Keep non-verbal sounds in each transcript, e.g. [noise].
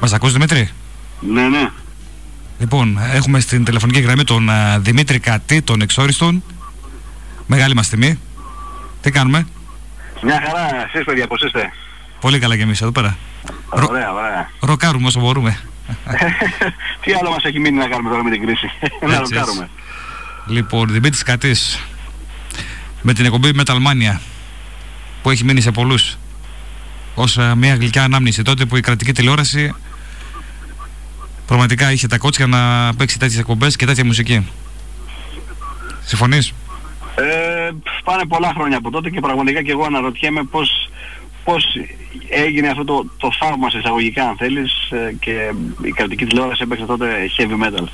Μας ακούς Δημήτρη; Ναι, ναι. Λοιπόν, έχουμε στην τηλεφωνική γραμμή τον uh, Δημήτρη Κατή, τον εξόριστον. Μεγάλη μας τιμή. Τι κάνουμε; Μια χαρά, εσείς παιδιά, πώς είστε; Πολύ καλά και εμείς εδώ πέρα. Ωραία, ωραία. Ροκάρουμε όσο μπορούμε. [laughs] Τι άλλο μας έχει μείνει να κάνουμε τώρα με την κρίση; να ροκάρουμε. Λοιπόν, Δημήτρης Κατής, με την εκπομπή Metalmania, που έχει μείνει σε πολλούς, ως uh, μια γλυκιά ανάμνηση τότε που η κρατική τηλεόραση πραγματικά είχε τα κότσια να παίξει τέτοιες εκπομπές και τέτοια μουσική. Συμφωνείς; Ε, πάνε πολλά χρόνια από τότε και πραγματικά και εγώ αναρωτιέμαι πώς, πώς έγινε αυτό το, το θαύμα σε εισαγωγικά αν θέλεις ε, και η κρατική τηλεόραση έπαιξε τότε heavy metal.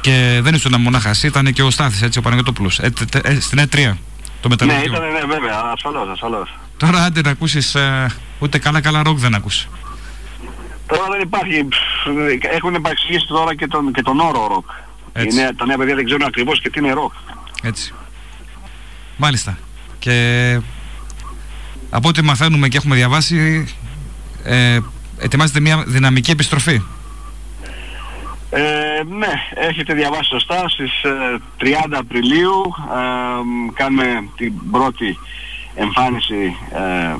Και δεν ήσουν μονάχας εσύ, ήταν και ο Στάθης έτσι, ο Παναγιώτοπουλος, ε, ε, στην E3. Το ναι, ήταν, ναι, βέβαια, ασφαλώς, ασφαλώς. Τώρα άντε να ακούσεις ε, ούτε καλά καλά ροκ δεν ακούς. Τώρα δεν υπάρχει, έχουν παρεξηγήσει τώρα και τον, και τον όρο ροκ. Είναι, τα νέα παιδιά δεν ξέρουν ακριβώς και τι είναι ροκ. Έτσι. Μάλιστα. Και από ό,τι μαθαίνουμε και έχουμε διαβάσει, ε, ετοιμάζεται μια δυναμική επιστροφή. Ε, ναι, έχετε διαβάσει σωστά. Στις 30 ε, Απριλίου ε, κάνουμε την πρώτη εμφάνιση, ε,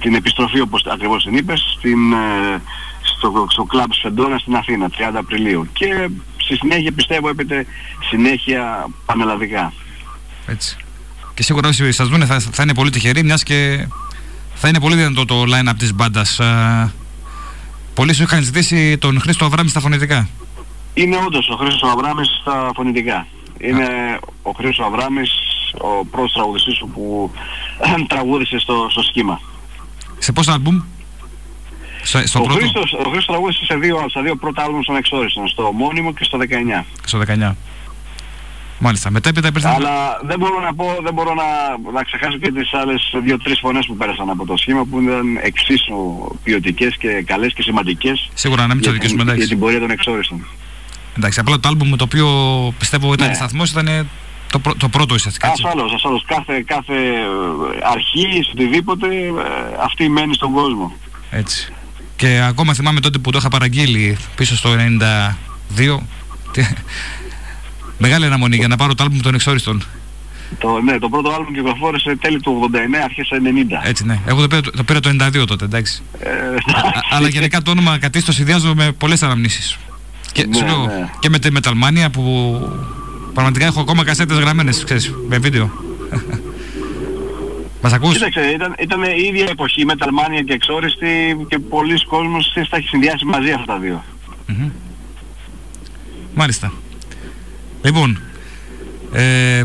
την επιστροφή όπως ακριβώς την είπες, στην, ε, στο, στο κλαμπ Σφεντόνα στην Αθήνα, 30 Απριλίου. Και στη συνέχεια πιστεύω έπεται συνέχεια πανελλαδικά. Έτσι. Και σίγουρα όσοι σας δουν θα, θα είναι πολύ τυχεροί, μιας και θα είναι πολύ δυνατό το line-up της μπάντας. Πολλοί σου είχαν ζητήσει τον Χρήστο Αβράμι στα φωνητικά. Είναι όντως ο Χρήστος Αβράμης στα φωνητικά. Είναι ο Χρήστος Αβράμης, ο πρώτος τραγουδιστής που [clears throat] τραγούδισε στο, στο σχήμα. Σε πόσα άλμπουμ; Στο, στο ο, πρώτο; Χρήστος, ο Χρήστος τραγούδισε σε δύο, στα δύο πρώτα άλμπουμ στον Εξόριστον, στο μόνιμο και στο 19. Στο 19. Μάλιστα. Μετέπειτα υπήρχαν... Αλλά δεν μπορώ να πω, δεν μπορώ να, να ξεχάσω και τις άλλες δύο-τρεις φωνές που πέρασαν από το σχήμα που ήταν εξίσου ποιοτικές και καλές και σημαντικές. Σίγουρα να μην τις για, την, για την πορεία των εξόριστων. Εντάξει, απλά το άλμπουμ με το οποίο πιστεύω ήταν ναι. σταθμός ήταν το, πρω, το πρώτο ουσιαστικά. Ασφαλώς, ασφαλώς. Κάθε, κάθε αρχή, οτιδήποτε, αυτή μένει στον κόσμο. Έτσι. Και ακόμα θυμάμαι τότε που το είχα παραγγείλει πίσω στο 92. Μεγάλη αναμονή για να πάρω το άλμπουμ των εξόριστων. Το, ναι, το πρώτο άλμπουμ κυκλοφόρησε τέλη του 89, αρχές του 90. Έτσι, ναι. Εγώ το πήρα το, το, πήρα το 92 τότε, εντάξει. Ε, αλλά γενικά το όνομα κατήστος συνδυάζω με πολλές αναμνήσεις. Και, ναι, λέω, ναι. και με τη Metalmania που πραγματικά έχω ακόμα κασέτες γραμμένες, ξέρεις, με βίντεο. [laughs] Μας ακούς; Κοίταξε, ήταν, ήταν η ίδια εποχή, Metalmania και εξόριστη και πολλοί κόσμος τα έχει συνδυάσει μαζί αυτά τα δύο. Mm-hmm. Μάλιστα. Λοιπόν, ε,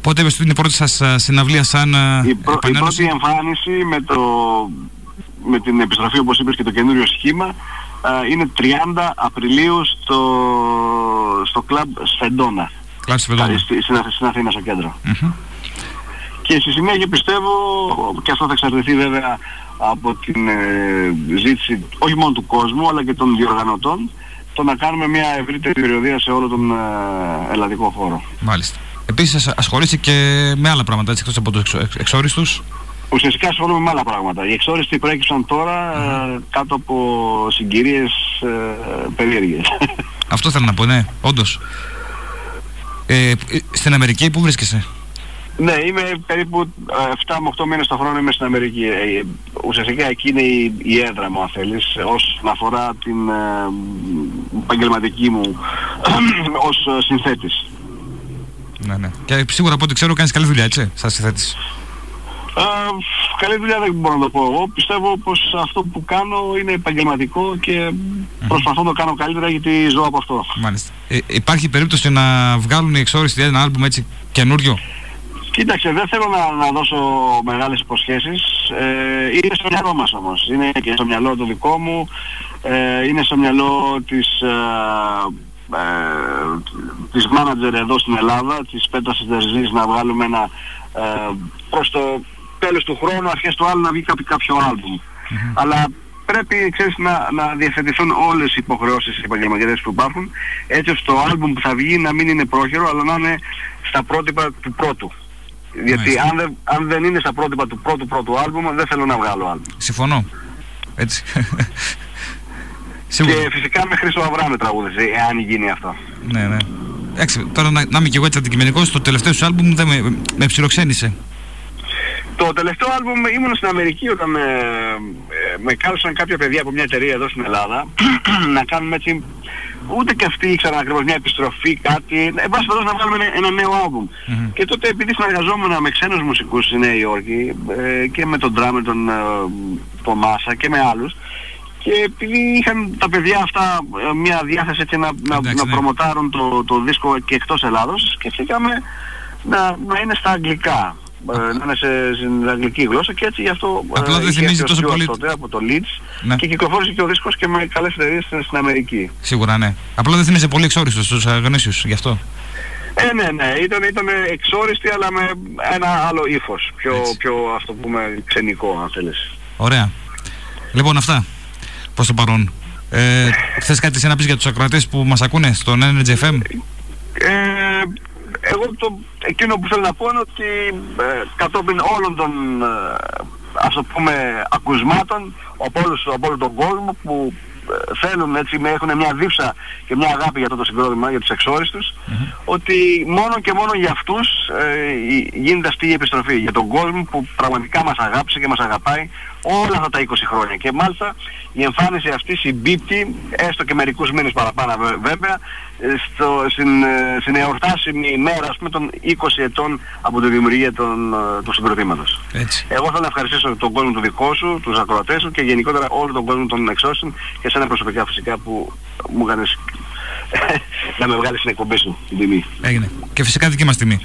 πότε είπες ότι είναι η πρώτη σας συναυλία σαν η, πρω, η πρώτη εμφάνιση με, το, με την επιστροφή όπως είπες και το καινούριο σχήμα είναι 30 Απριλίου στο, στο κλαμπ Σφεντόνα. Κλαμπ Σφεντόνα. Στην, στην Αθήνα στο κέντρο. Mm-hmm. Και στη συνέχεια πιστεύω, και αυτό θα εξαρτηθεί βέβαια από την ε, ζήτηση όχι μόνο του κόσμου αλλά και των διοργανωτών, το να κάνουμε μια ευρύτερη περιοδία σε όλο τον ε, ελλαδικό χώρο. Μάλιστα. Επίσης ασχολείσαι και με άλλα πράγματα έτσι εκτός από τους εξ, εξόριστους; Ουσιαστικά ασχολούμαι με άλλα πράγματα. Οι εξόριστοι προέκυψαν τώρα mm. ε, κάτω από συγκυρίες ε, περίεργες. Αυτό θέλω να πω, ναι, όντως. Ε, στην Αμερική που βρίσκεσαι; Ναι, είμαι περίπου 7 με 8 μήνες το χρόνο είμαι στην Αμερική. Ε, ουσιαστικά εκεί είναι η, η έδρα μου, αν θέλεις, όσον αφορά την ε, επαγγελματική μου [clears throat] ως συνθέτης. Ναι, ναι. Και σίγουρα από ό,τι ξέρω κάνεις καλή δουλειά, έτσι, σαν συνθέτης. Ε, καλή δουλειά δεν μπορώ να το πω εγώ. Πιστεύω πως αυτό που κάνω είναι επαγγελματικό και mm-hmm. προσπαθώ να το κάνω καλύτερα γιατί ζω από αυτό. Μάλιστα. Ε, υπάρχει περίπτωση να βγάλουν οι εξόριστοι ένα άλμπουμ έτσι καινούριο; Κοίταξε, δεν θέλω να, να δώσω μεγάλες υποσχέσεις. Ε, είναι στο μυαλό μας όμως. Είναι και στο μυαλό το δικό μου. Ε, είναι στο μυαλό της, ε, ε, της manager εδώ στην Ελλάδα, της Πέτρας Δερζής, να βγάλουμε ένα ε, προς το τέλος του χρόνου, αρχές του άλλου να βγει κάποιο, κάποιο άλμπουμ. Mm-hmm. Αλλά πρέπει ξέρεις, να, να διευθετηθούν όλες οι υποχρεώσεις οι επαγγελματικές που υπάρχουν, έτσι ώστε το άλμπουμ που θα βγει να μην είναι πρόχειρο, αλλά να είναι στα πρότυπα του πρώτου. Γιατί αν δεν, αν δεν είναι στα πρότυπα του πρώτου πρώτου άλμπουμ δεν θέλω να βγάλω άλμπουμ. Συμφωνώ. Έτσι. Και φυσικά με Χρήστο Αβράμι τραγούδισε, εάν γίνει αυτό. Ναι, ναι. Εντάξει, τώρα να, να είμαι και εγώ έτσι αντικειμενικός, το τελευταίο σου άλμπουμ δεν με, με ψιλοξένησε. Το τελευταίο άλμπουμ ήμουν στην Αμερική όταν με, με κάλεσαν κάποια παιδιά από μια εταιρεία εδώ στην Ελλάδα [clears throat] να κάνουμε έτσι ούτε και αυτοί ήξεραν ακριβώς μια επιστροφή, κάτι. Εν πάση να βγάλουμε ένα, ένα νέο άλμπουμ. Mm-hmm. Και τότε επειδή συνεργαζόμουν με ξένους μουσικούς στη Νέα Υόρκη ε, και με τον drummer τον, ε, τον Μάσα και με άλλους και επειδή είχαν τα παιδιά αυτά ε, μια διάθεση έτσι να, να, να ναι. προμοτάρουν το, το δίσκο και εκτός Ελλάδος σκεφτήκαμε να, να είναι στα αγγλικά. Ε, να είναι σε, στην αγγλική γλώσσα και έτσι γι' αυτό Απλά δεν θυμίζει τόσο πολύ τότε από το Leeds ναι. και κυκλοφόρησε και ο δίσκος και με καλές εταιρείες στην Αμερική. Σίγουρα ναι. Απλά δεν θυμίζει πολύ εξόριστος στους γνήσιους γι' αυτό. Ε, ναι, ναι, ήταν, ήταν εξόριστη αλλά με ένα άλλο ύφος, πιο, πιο ας το πούμε ξενικό αν θέλεις. Ωραία. Λοιπόν αυτά προς το παρόν. Ε, [laughs] θες κάτι να πεις για τους ακροατές που μας ακούνε στον Energy FM. Ε, εγώ το, εκείνο που θέλω να πω είναι ότι ε, κατόπιν όλων των ε, ας το πούμε ακουσμάτων από, όλους, από όλο τον κόσμο που ε, θέλουν έτσι, έχουν μια δίψα και μια αγάπη για αυτό το συγκρότημα, για τους εξόριστους, ότι μόνο και μόνο για αυτούς ε, γίνεται αυτή η επιστροφή. Για τον κόσμο που πραγματικά μας αγάπησε και μας αγαπάει όλα αυτά τα 20 χρόνια. Και μάλιστα η εμφάνιση αυτή συμπίπτει, έστω και μερικούς μήνες παραπάνω βέβαια, στο, στην, ε, στην εορτάσιμη ημέρα ας πούμε, των 20 ετών από τη δημιουργία των, ε, του συγκροτήματος. Εγώ θέλω να ευχαριστήσω τον κόσμο του δικό σου, τους ακροατές σου και γενικότερα όλο τον κόσμο των εξώσεων και εσένα προσωπικά φυσικά που μου έκανες [laughs] να με βγάλεις στην εκπομπή σου την τιμή. Έγινε. Και φυσικά δική μας τιμή.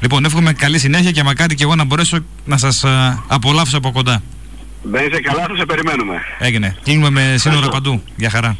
Λοιπόν, εύχομαι καλή συνέχεια και μακάρι και εγώ να μπορέσω να σας uh, απολαύσω από κοντά. Δεν είσαι καλά, θα σε περιμένουμε. Έγινε. Κλείνουμε με σύνορα παντού. Για χαρά.